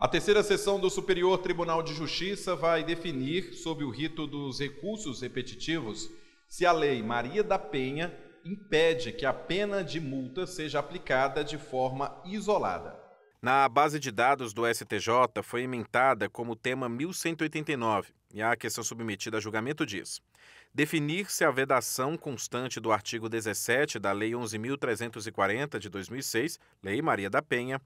A terceira sessão do Superior Tribunal de Justiça vai definir, sob o rito dos recursos repetitivos, se a Lei Maria da Penha impede que a pena de multa seja aplicada de forma isolada. Na base de dados do STJ foi emendada como tema 1189 e a questão submetida a julgamento diz: definir se a vedação constante do artigo 17 da Lei 11.340 de 2006, Lei Maria da Penha,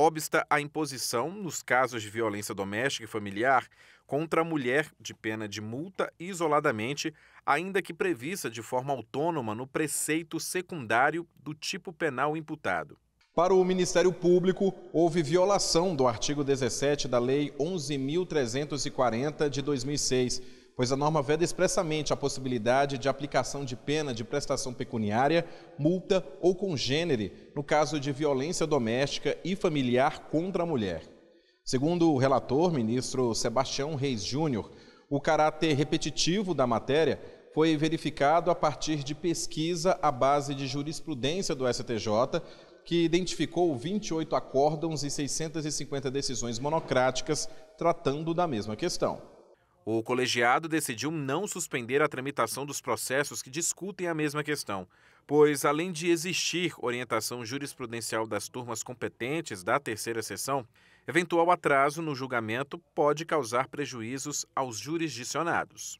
obsta a imposição, nos casos de violência doméstica e familiar, contra a mulher de pena de multa isoladamente, ainda que prevista de forma autônoma no preceito secundário do tipo penal imputado. Para o Ministério Público, houve violação do artigo 17 da Lei 11.340 de 2006 pois a norma veda expressamente a possibilidade de aplicação de pena de prestação pecuniária, multa ou congênere no caso de violência doméstica e familiar contra a mulher. Segundo o relator, ministro Sebastião Reis Júnior, o caráter repetitivo da matéria foi verificado a partir de pesquisa à base de jurisprudência do STJ, que identificou 28 acórdãos e 650 decisões monocráticas tratando da mesma questão. O colegiado decidiu não suspender a tramitação dos processos que discutem a mesma questão, pois, além de existir orientação jurisprudencial das turmas competentes da terceira sessão, eventual atraso no julgamento pode causar prejuízos aos jurisdicionados.